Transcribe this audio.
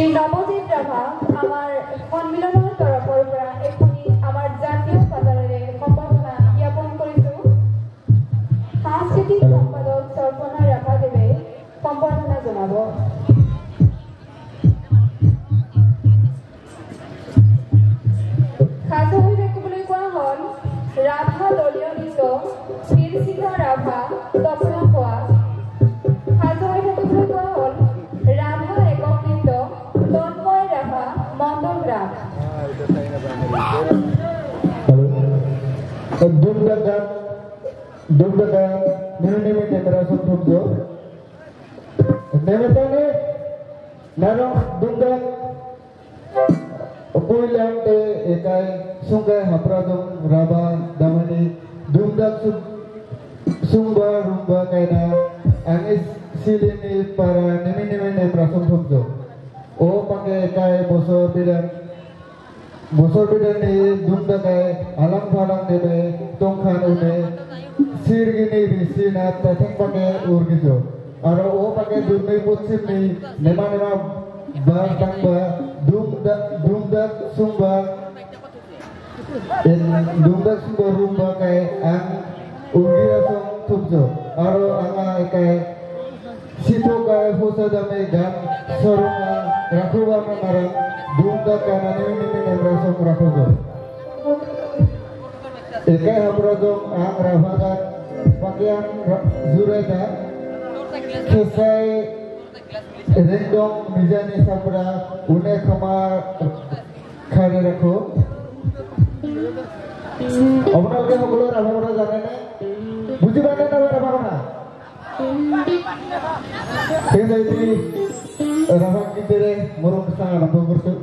শ্ৰী নৱজিৎ ৰাভা আমাৰ সন্মিলনৰ তৰফৰ পৰা এখনি আমাৰ জাতীয় পতাকাৰে সম্বৰ্ধনা জ্ঞাপন কৰিছো। সাংস্কৃতিক সম্পাদক সৰ্বনা ৰাভাদেৱে সম্বৰ্ধনা জনাব। दुग्ध निर्निमित द्रवसुद्योग निमित्ताने नरम दुग्ध उपविल्यान्ते एकाय सुंगाय हप्रदुम राबा दमनी दुमदक सुंबा, रुंबा, कैना आणि सिलिनी, परा निमिनिमिने प्रासुम थुमजो ओ पंगे एकाय बोसो बिलम বুসর বিদানি দুমদানে আলাম ফালাম দেবে তংখান উনে সিরগিনি ঋষি না তেথেং পাকে উর্গিজ আর ও পাকে দুমনি পশ্চিমনি নেমা নেমা বাস ডাকবা দুমদা দুমদা সুমবা দুমদা সুমবা রুমবা কে আং উর্গিজ থুপজ আর আমা একাই কায় হোসা দামে গান সরমা রাখুবা মারাং দুমদা কানানি নিমি নেমরা সং রাখুজ একাই হাবরাজং আং রাভাগান পাকিয়ান জুরেদা খেসাই রেংদং মিজানি সাপরা উনে ক্ষমা খাইলে রাখো আপোনালোকে সকলোৱে ৰাভা কথা জানেনে বুজি পাইনে নাই ৰাভা কথা Kita ini rasa kita ini murung kesangan atau bersih.